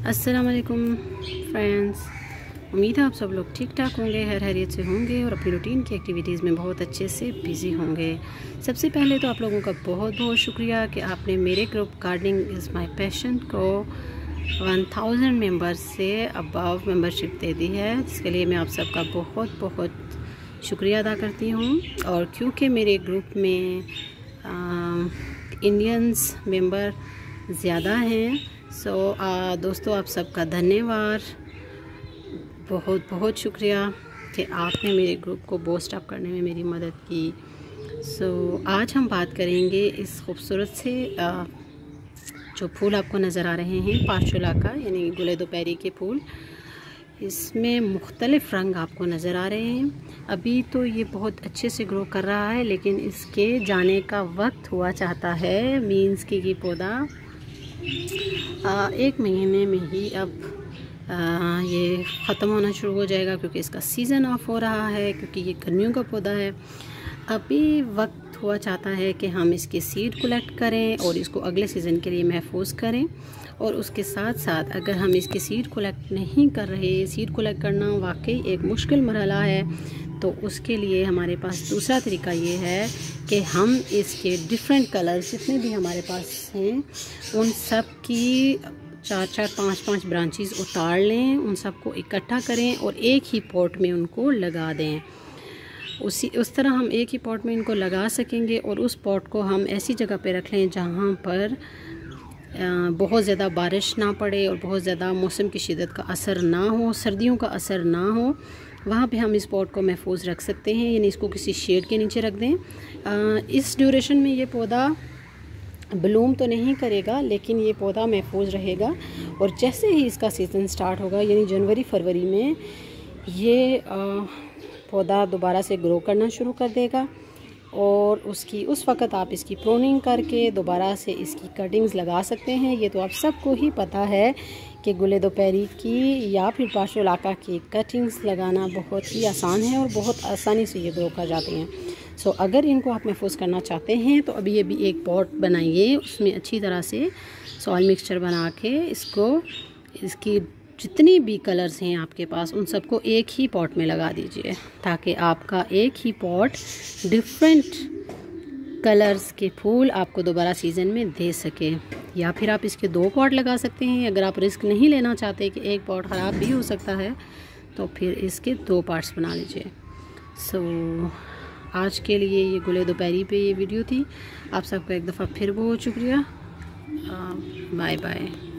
अस्सलाम वालेकुम फ्रेंड्स उम्मीद है आप सब लोग ठीक ठाक होंगे हर हरियत से होंगे और अपनी रूटीन की एक्टिविटीज़ में बहुत अच्छे से बिज़ी होंगे। सबसे पहले तो आप लोगों का बहुत बहुत शुक्रिया कि आपने मेरे group gardening is my passion को वन थाउज़ेंड मेंबर्स से अबव मेंबरशिप दे दी है। इसके लिए मैं आप सबका बहुत बहुत शुक्रिया अदा करती हूँ। और क्योंकि मेरे ग्रुप में इंडियंस मेंबर ज़्यादा हैं। सो so, दोस्तों आप सबका धन्यवाद। बहुत बहुत शुक्रिया कि आपने मेरे ग्रुप को बोस्ट अप करने में मेरी मदद की। सो so, आज हम बात करेंगे इस खूबसूरत से आ, जो फूल आपको नज़र आ रहे हैं पाशुला का यानी गुले दोपहरी के फूल। इसमें मुख्तलिफ़ रंग आपको नज़र आ रहे हैं। अभी तो ये बहुत अच्छे से ग्रो कर रहा है लेकिन इसके जाने का वक्त हुआ चाहता है मीन्स कि ये पौधा। एक महीने में ही अब आ, ये ख़त्म होना शुरू हो जाएगा क्योंकि इसका सीज़न ऑफ़ हो रहा है क्योंकि ये गर्मियों का पौधा है। अभी वक्त हुआ चाहता है कि हम इसके सीड कलेक्ट करें और इसको अगले सीज़न के लिए महफूज करें। और उसके साथ साथ अगर हम इसके सीड कलेक्ट नहीं कर रहे सीड कलेक्ट करना वाकई एक मुश्किल मरला है तो उसके लिए हमारे पास दूसरा तरीका ये है कि हम इसके डिफरेंट कलर्स जितने भी हमारे पास हैं, उन सब की चार चार, पाँच पाँच ब्रांचेस उतार लें, उन सबको इकट्ठा करें और एक ही पॉट में उनको लगा दें। उसी उस तरह हम एक ही पॉट में इनको लगा सकेंगे और उस पॉट को हम ऐसी जगह पे रख लें जहाँ पर बहुत ज़्यादा बारिश ना पड़े और बहुत ज़्यादा मौसम की शिदत का असर ना हो सर्दियों का असर ना हो। वहाँ पे हम इस पॉट को महफूज रख सकते हैं यानी इसको किसी शेड के नीचे रख दें। आ, इस ड्यूरेशन में ये पौधा ब्लूम तो नहीं करेगा लेकिन ये पौधा महफूज रहेगा। और जैसे ही इसका सीज़न स्टार्ट होगा यानी जनवरी फरवरी में ये पौधा दोबारा से ग्रो करना शुरू कर देगा और उसकी, उस वक़्त आप इसकी प्रोनिंग करके दोबारा से इसकी कटिंग्स लगा सकते हैं। ये तो आप सबको ही पता है कि गुले दोपहरी की या फिर पाशो इलाका की कटिंग्स लगाना बहुत ही आसान है और बहुत आसानी से ये ग्रो कर जाते हैं। सो अगर इनको आप महफूज करना चाहते हैं तो अभी अभी एक पॉट बनाइए। उसमें अच्छी तरह से सॉइल मिक्सचर बना के इसको, इसकी जितनी भी कलर्स हैं आपके पास उन सबको एक ही पॉट में लगा दीजिए ताकि आपका एक ही पॉट डिफरेंट कलर्स के फूल आपको दोबारा सीज़न में दे सके। या फिर आप इसके दो पॉट लगा सकते हैं। अगर आप रिस्क नहीं लेना चाहते कि एक पॉट ख़राब भी हो सकता है तो फिर इसके दो पार्ट्स बना लीजिए। सो so, आज के लिए ये गुले दोपहरी पे ये वीडियो थी। आप सबका एक दफ़ा फिर बहुत शुक्रिया। Bye bye